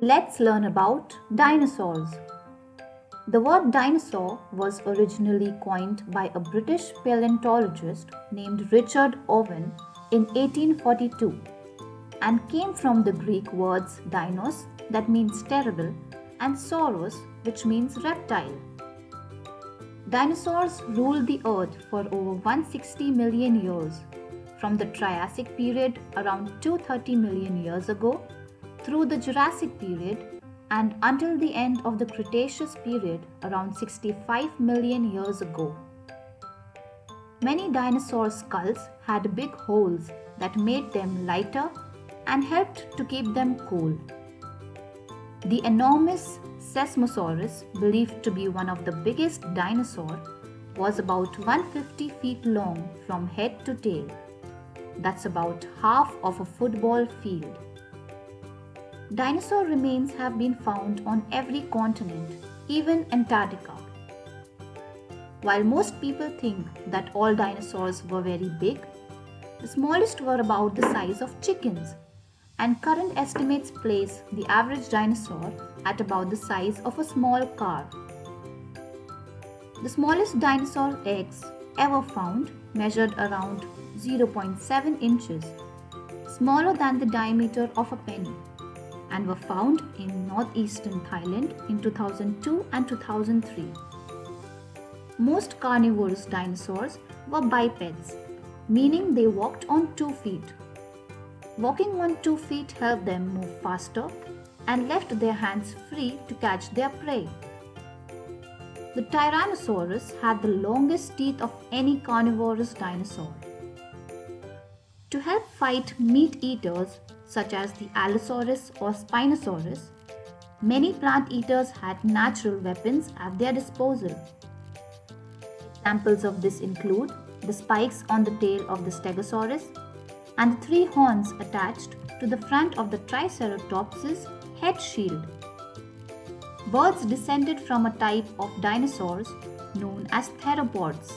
Let's learn about dinosaurs. The word dinosaur was originally coined by a British paleontologist named Richard Owen in 1842 and came from the Greek words dinos, that means terrible, and sauros, which means reptile. Dinosaurs ruled the earth for over 160 million years, from the Triassic period around 230 million years ago through the Jurassic period and until the end of the Cretaceous period around 65 million years ago. Many dinosaur skulls had big holes that made them lighter and helped to keep them cool. The enormous Seismosaurus, believed to be one of the biggest dinosaur, was about 150 feet long from head to tail. That's about half of a football field. Dinosaur remains have been found on every continent, even Antarctica. While most people think that all dinosaurs were very big, the smallest were about the size of chickens, and current estimates place the average dinosaur at about the size of a small car. The smallest dinosaur eggs ever found measured around 0.7 inches, smaller than the diameter of a penny and were found in northeastern Thailand in 2002 and 2003. Most carnivorous dinosaurs were bipeds, meaning they walked on two feet. Walking on two feet helped them move faster and left their hands free to catch their prey. The Tyrannosaurus had the longest teeth of any carnivorous dinosaur. To help fight meat eaters, such as the Allosaurus or Spinosaurus, many plant eaters had natural weapons at their disposal. Examples of this include the spikes on the tail of the Stegosaurus and the three horns attached to the front of the Triceratops's head shield. Birds descended from a type of dinosaurs known as theropods.